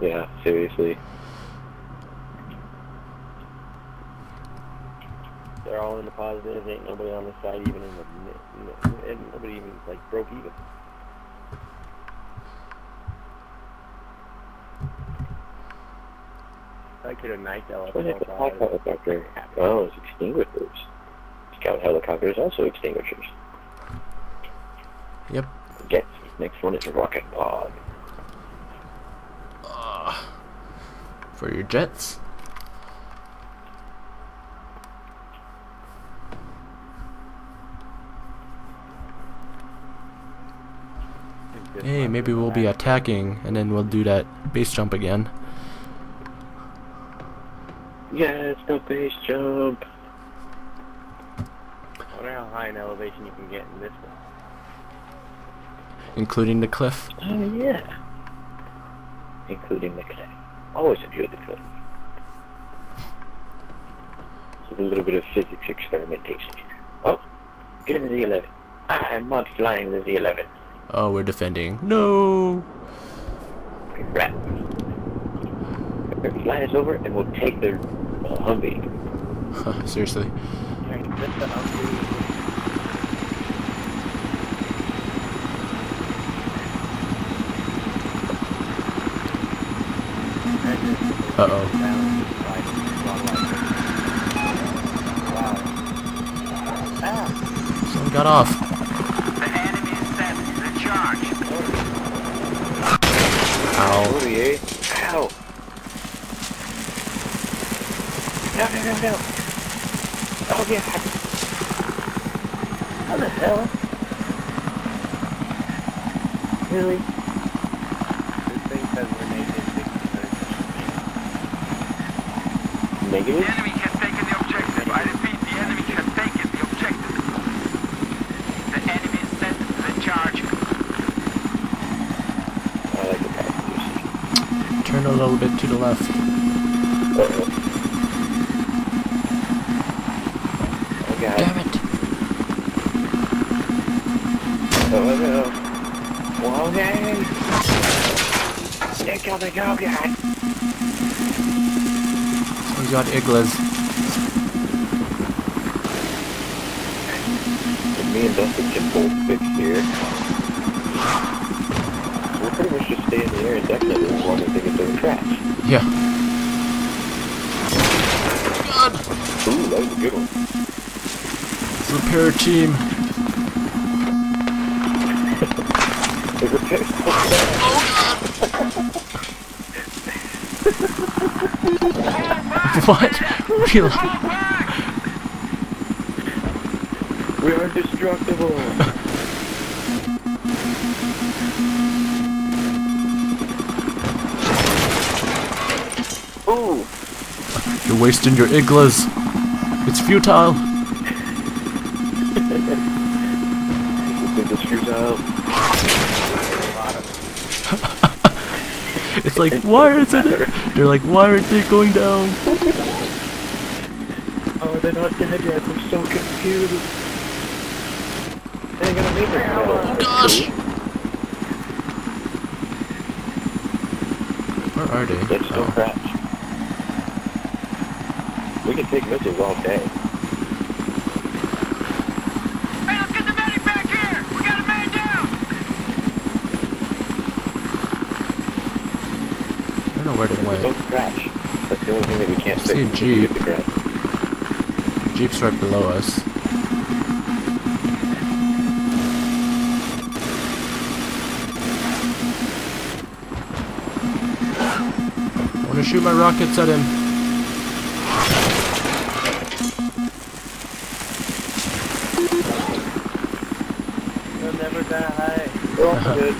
Yeah, seriously. They're all in the positive. Ain't nobody on the side even in the, in the and nobody even like broke even. I could have knifed out What is the scout helicopter? Oh, it's extinguishers. Scout helicopter is also extinguishers. Yep. Jets. Next one is a rocket pod. For your jets. Hey, maybe we'll be attacking and then we'll do that base jump again. Yes, the base jump. I wonder how high an elevation you can get in this one. Including the cliff. Oh yeah. Including the cliff. Always the cliff. It's a little bit of physics experimentation. Oh, get in the Z11. I'm not flying the Z11. Oh, we're defending. No! Crap. Fly us over and we'll take their uh, Humvee. Seriously. Alright, lift the Humvee. Uh-oh. Someone got off. The enemy is set. The charge. Ow. Oh yeah. Ow. No, no, no, no. Oh yeah. How the hell? Really? This thing says we're naked 60%. The enemy has taken the objective. I repeat, the enemy has taken the objective. The enemy is set. The charge. I like the passengers. Turn a little bit to the left. Uh-oh. Oh god. Damn it. Oh no. Whoa, hey! They're coming, oh god! We got iglas. Me and Dustin can both fix here. We'll pretty much just stay in the air indefinitely as long as they get their crash. Yeah. God! Ooh, that was a good one. Repair team. What? Real. We are indestructible! Ooh! You're wasting your iglas. It's futile. This is futile. It's like, why is it? They're like, why aren't they going down? Oh, they're not dead yet. I'm so confused. They're gonna make it. Oh, oh Gosh. Where are they? They're still Oh. crash. We can take missiles all day. Hey, let's get the medic back here. We got a man down. I don't know where they Don't went. crash. That's the only thing that we can't See a. Jeep. The. Jeep's right below us. I wanna shoot my rockets at him. They'll never die. We're all good.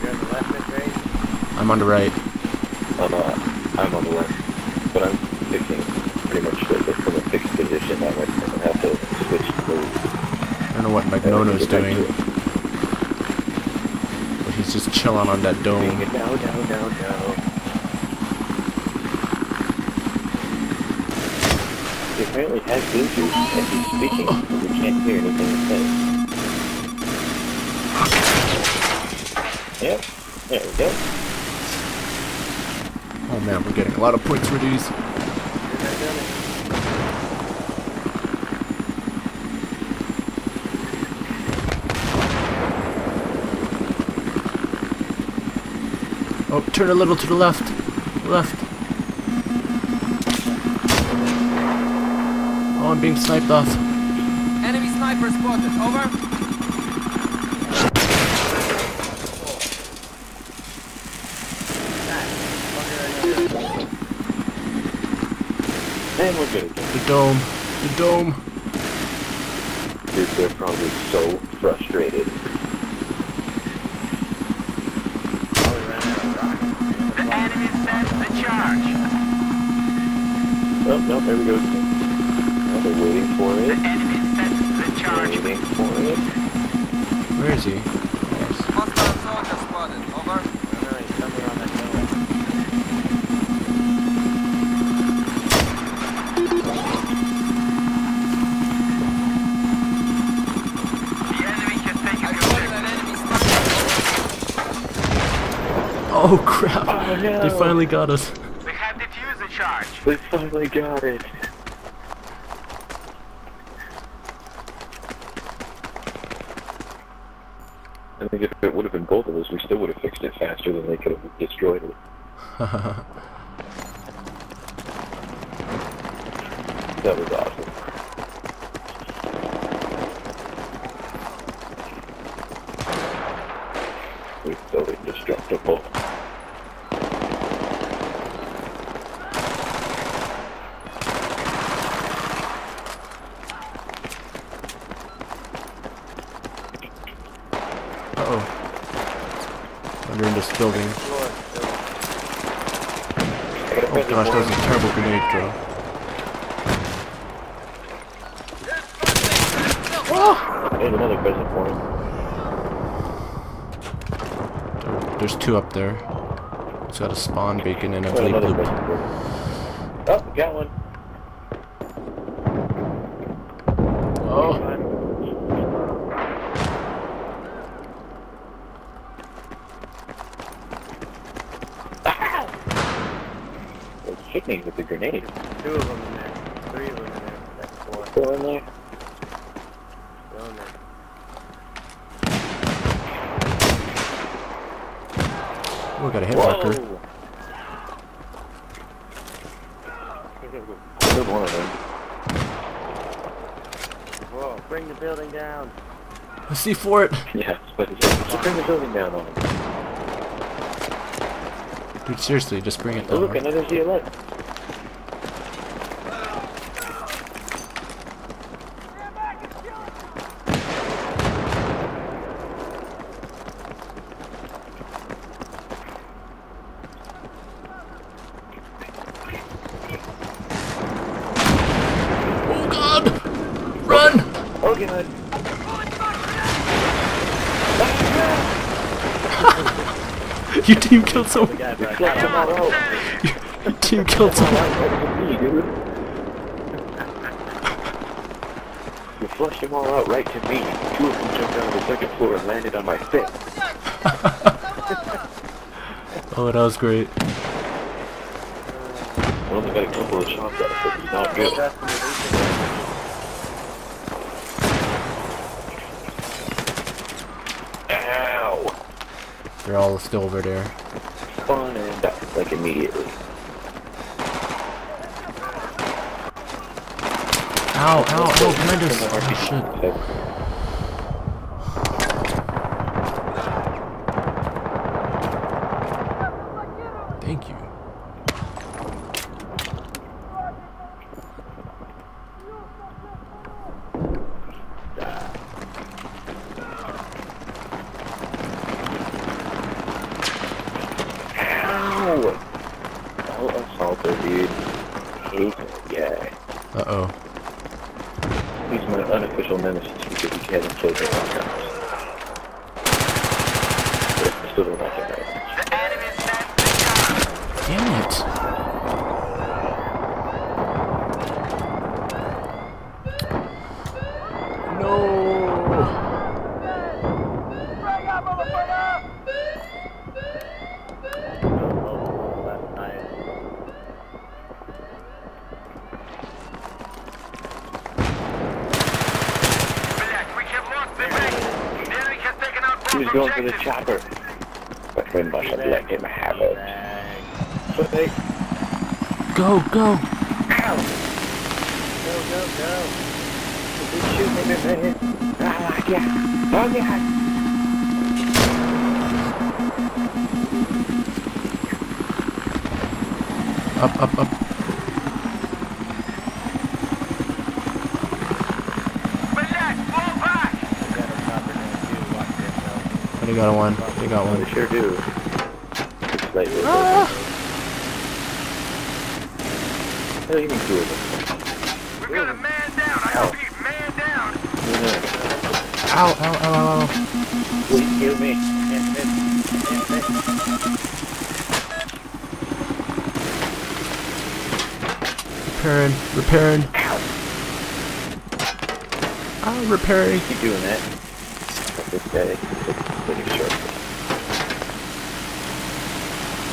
You're on the left, Miss Ray? I'm on the right. I'm, uh, I'm on the left. But I'm fixing pretty much the, from a fixed position. I'm gonna have to switch to. I don't know what Magnono's doing, but he's just chilling on that dome. down, down, down, down. He apparently has Bluetooth and he's speaking, but we can't hear anything he's saying. Yep. There we go. Man, we're getting a lot of points for these. Oh, turn a little to the left. Left. Oh, I'm being sniped off. Enemy sniper spotted. Over. And we're good again. The dome. The dome. Dude, they're probably so frustrated. Probably ran out of rockets. The enemy sent the charge. Oh, no, there we go. Now they're waiting for it. The it. enemy sent the charge. Waiting for it. Where is he? Oh crap! Oh, no. They finally got us. We have defused the charge. We finally got it. I think if it would have been both of us, we still would have fixed it faster than they could have destroyed it. That was awesome. We built indestructible. Uh oh. Under in this building. Oh gosh, that was a terrible grenade throw. And another present for oh, him. There's two up there. It's got a spawn beacon and a bleep loop. present for him. Oh, we got one. Oh, It hit me with the grenade. Two of them in there. Three of them in there. That's four. Still in there? Still in there. we got a hit marker. Killed one of them. Whoa, bring the building down. Let's see for it. Yeah, but just bring the building down on him. Dude, seriously, just bring it Oh, look, down. another ZLS. team killed The someone. guy back Flush them all out. Your team killed someone. Right to me, dude. You flushed them all out right to me. Two of them jumped out of the second floor and landed on my fist. Oh, that was great. Uh, I only got a couple of shots of it. It's not good. Ow! They're all still over there. Fun like immediately. Ow, ow, ow, behind us. Oh shit. Thank you. Ow! Oh, assaulter, dude. Hate that guy. Uh oh. He's my unofficial nemesis because he hasn't killed me all times. But I still don't like him very much. The enemy sent the charge. Damn it. No. Going for the chopper. But friend must have let him have it. But Go, go. ow! Go, go, go! He's shooting at me. Ah, yeah. Oh, yeah. Up, up, up. I got a one. I got Oh, one. they sure do. It's like, Ah! Hell, you can do it. We've got a man down. I repeat, man down. Ow, ow, ow, ow, ow. Please kill me. Repairing, repairing. Ah, repairing. Keep doing that. But this guy is pretty short.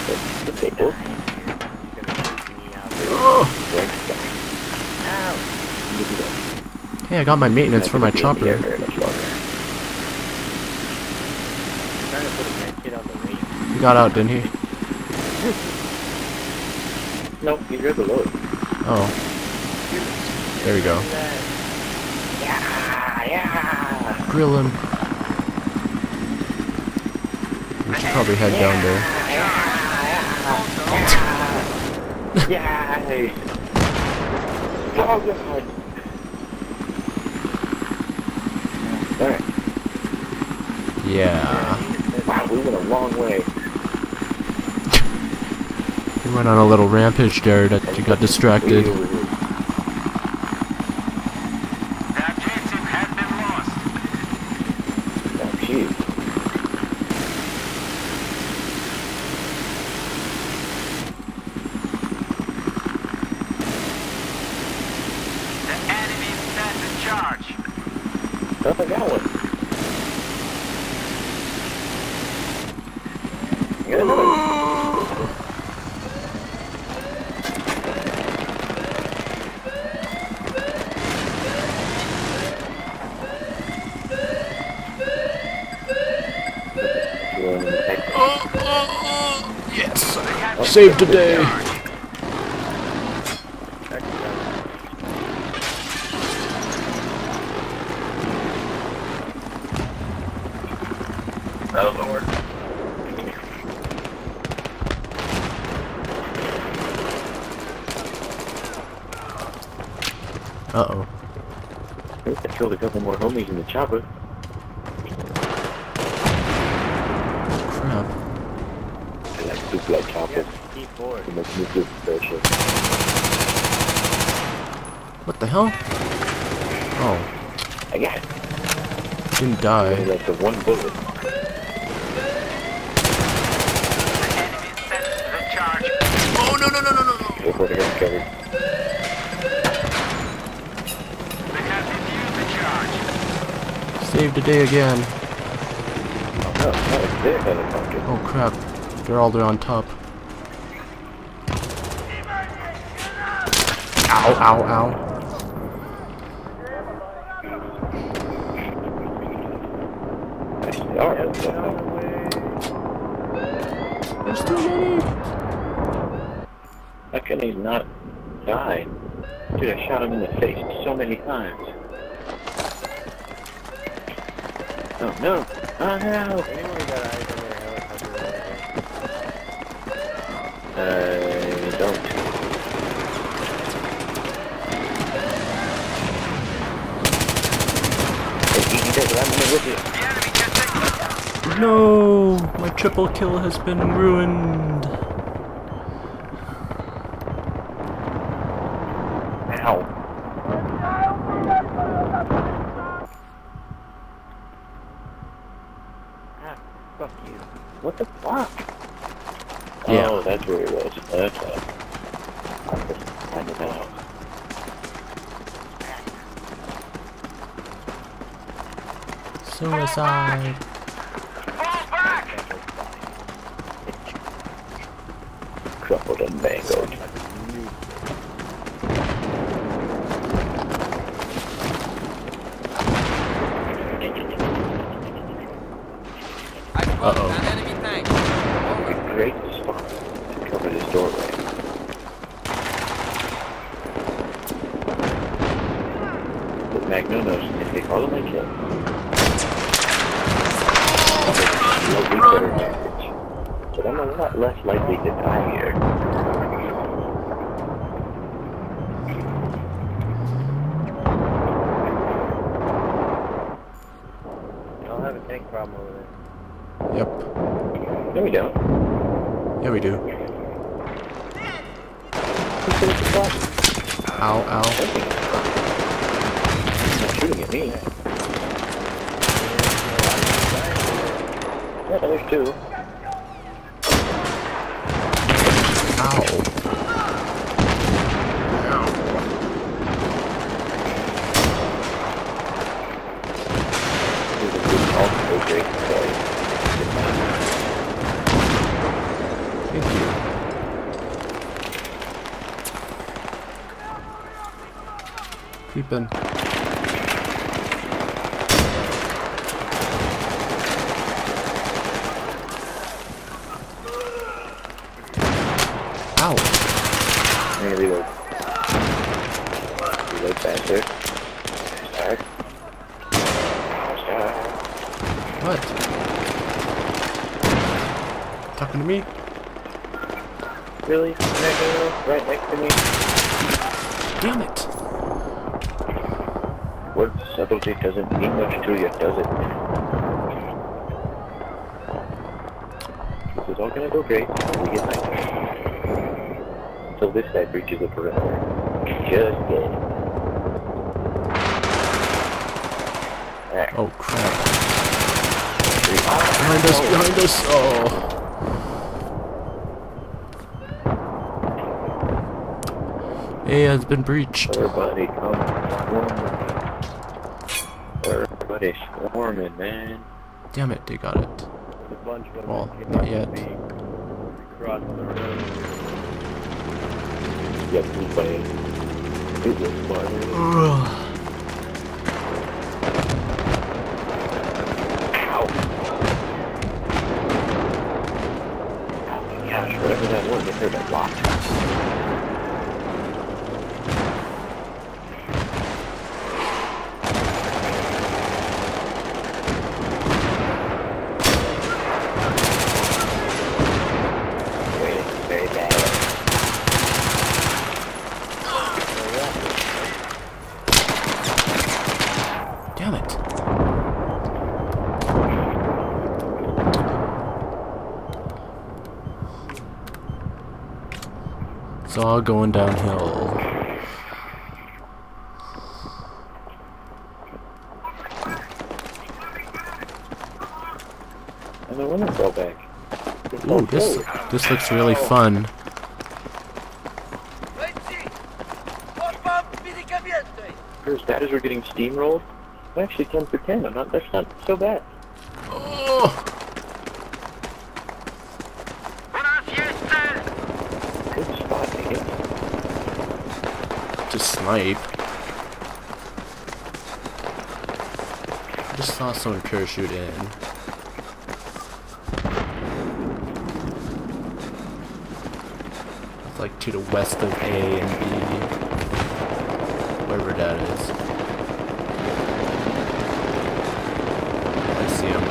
That's the table. Oh. Right stuff. Hey, I got my maintenance for my chopper. Yeah, very much longer. Trying to put a med kit on the wing. He got out, didn't he? nope, you hear the load. Oh. There we go. Yeah, yeah. Grill him. We should probably head down there. Yeah. Yeah. Oh god! Yeah. Wow, we went a long way. We went on a little rampage there that you got distracted. Way over here. The objective has been lost. Oh, jeez. The enemy stands in charge. Oh, I got one. I got another one. Yes. They have Save today. charged. That'll work. Uh oh. I killed a couple more homies in the chopper. T4. It makes me feel special. What the hell? Oh. I got it. Didn't die. Only die. like the one bullet. The enemy stands in charge. Oh no no no no no no. Go for the cover. They have defused the charge. Save the day again. Oh, no, that was their helicopter. Oh crap. They're all there on top. Ow ow ow. Actually, all right. So, There's too many. how can he not die? Dude, I shot him in the face so many times. Oh no! Oh no! Anyone got eyes on their helicopter over I don't. Hey, he. I'm gonna whip it. The enemy can take No, my triple kill has been ruined. Ow. Ah, fuck you. What the fuck? Yeah. Oh, that's where he was. That's uh, I just find it out. Suicide. Crumpled and mangled. Over. A great spot to cover this doorway. If they follow my kill. Lovely better advantage. But I'm a lot less likely to die here. I don't have a tank problem over there. Yep. No, we don't. Yeah, we do. Who's finished the spot? Ow, ow. Not shooting at me. Yeah, there's two. Ow. Creeping. Ow. I'm gonna reload. Reload faster. Start. Start. What? Talking to me? Really? Right next to me? Damn it! Word subtlety doesn't mean much to you, does it? This is all gonna go great until we get night. Until this guy breaches the perimeter. Just. Alright. Oh crap. Behind us, behind us! Oh. A has been breached. Everybody come swarming. Everybody swarming, man. Damn it, they got it. A bunch of them. Well, not yet. to the road. Yep, he's playing. It was fun. Ow. Oh my gosh, whatever that was, it hurt a lot. Wait, it's very bad. Damn it. It's all going downhill. And the women fell back. Ooh, this this looks really fun. As bad as we're getting steamrolled, I'm actually 10 for 10. I'm not, that's not so bad. Oh, Buenas fiestas! Good spot, man. To snipe. I just saw someone parachute in. It's like to the west of A and B. Wherever that is. I see him.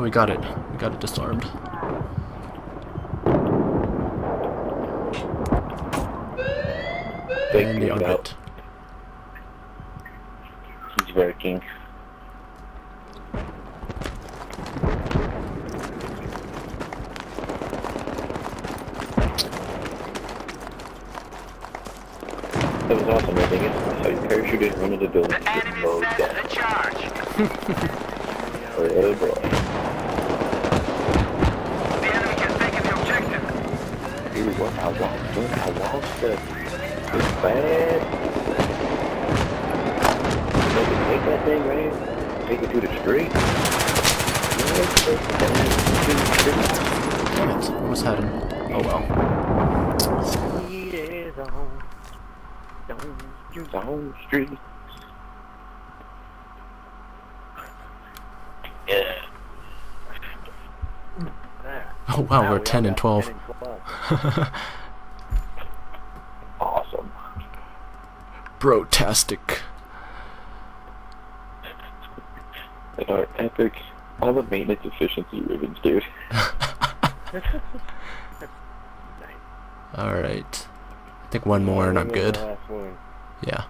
we got it. We got it disarmed. Big And the dude out. He's working. That was awesome. I think it's how you parachute in one of the buildings. The enemy Oh, sent yeah. the charge. Oh, boy. The enemy has taken the objective. Dude, what I want, dude, I want stuff. It's bad. They can take that thing, man. Take it to the street. Damn it. Almost had him. Oh well. Heat is on. Don't you on street. Yeah. Oh wow, Now we're we 10 and 12. 10 and 12. Awesome. Brotastic. They are epic. All the maintenance efficiency ribbons, dude. Alright. I think one more and I'm good. the last one. Yeah.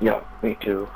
Yeah, me too.